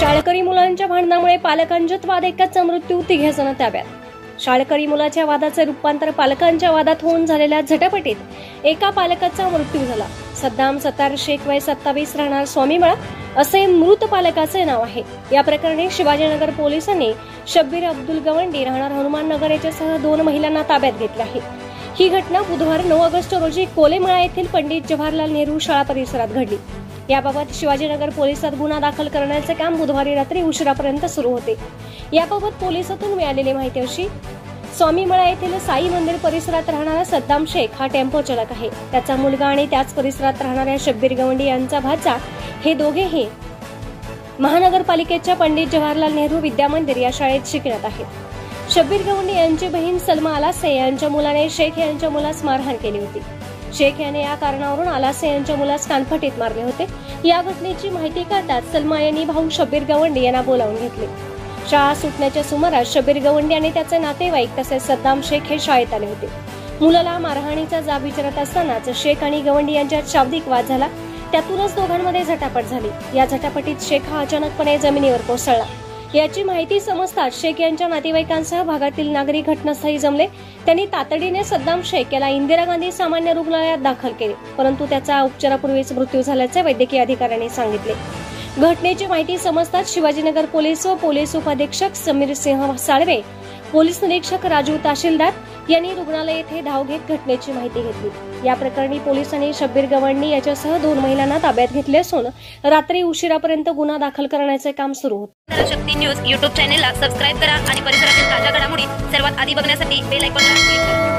शाळकरी मुलांच्या भांडणामुळे पालकांच्यात वाद एकाचा मृत्यू तिघे ताब्यात. शाळकरी मुलाच्या वादाचे रूपांतर पालकांच्या वादात होऊन झालेल्या झटापटीत एका पालकाचा मृत्यू झाला. सद्दाम सत्तार शेख वय सत्तावीस राहणार स्वामीमळा असे मृत पालकाचे नाव आहे. या प्रकरणी शिवाजीनगर पोलिसांनी शब्बीर अब्दुल गवंडी राहणार हनुमान नगर याच्यासह दोन महिलांना ताब्यात घेतले आहे. ही घटना बुधवार नऊ ऑगस्ट रोजी कोलेमळा येथील पंडित जवाहरलाल नेहरू शाळा परिसरात घडली. याबाबत शिवाजीनगर पोलिसात गुन्हा दाखल करण्याचे काम बुधवारी रात्री उशिरापर्यंत सुरू होते. याबाबत पोलिसातून मिळालेली माहिती अशी स्वामीमळा येथील साई मंदिर परिसरात राहणारा सद्दाम शेख हा टेम्पो चालक आहे. त्याचा मुलगा आणि त्याच परिसरात राहणाऱ्या शब्बीर गवंडी यांचा भाचा हे दोघेही महानगरपालिकेच्या पंडित जवाहरलाल नेहरू विद्यामंदिर या शाळेत शिकण्यात आहेत. शब्बीर गवंडी यांची बहीण सलमा आलासे यांच्या मुलाने शेख यांच्या मुलास मारहाण केली होती. शेख याने या कारणावरून आलासे यांच्या मुलास कानफटीत मारले होते. या घटनेची माहिती कळताच सलमा यांनी भाऊ शब्बीर गवंडी यांना बोलावून घेतले. शाळा सुटण्याच्या सुमारास शबीर गवंडी आणि त्याचे नातेवाईक तसेच सद्दाम शेख हे शाळेत आले होते. मुलाला मारहाणीचा जाब विचारत असतानाच शेख आणि गवंडी यांच्यात शाब्दिक वाद झाला. त्यातूनच दोघांमध्ये झटापट झाली. या झटापटीत शेख हा अचानकपणे जमिनीवर कोसळला. याची माहिती समजताच शेख यांच्या नातेवाईकांसह भागातील नागरिक घटनास्थळी जमले. त्यांनी तातडीने सद्दाम शेख याला इंदिरा गांधी सामान्य रुग्णालयात दाखल केले परंतु त्याचा उपचारापूर्वीच मृत्यू झाल्याचे वैद्यकीय अधिकाऱ्यांनी सांगितले. घटनेची माहिती समजताच शिवाजीनगर पोलीस व पोलीस उपाधीक्षक समीर सिंह साळवे पोलीस निरीक्षक राजू तहसीलदार यांनी रुग्णालय येथे धाव घेत घटनेची माहिती घेतली. या प्रकरणी पोलिसांनी शब्बीर गवंडी याच्यासह दोन महिलांना ताब्यात घेतले असून रात्री उशिरापर्यंत गुन्हा दाखल करण्याचे काम सुरू होते. शक्ती न्यूज युट्यूब चॅनेलला सबस्क्राईब करा आणि परिसरातील ताज्या घडामोडी सर्वात आधी बघण्यासाठी बेल आयकॉनला क्लिक करा.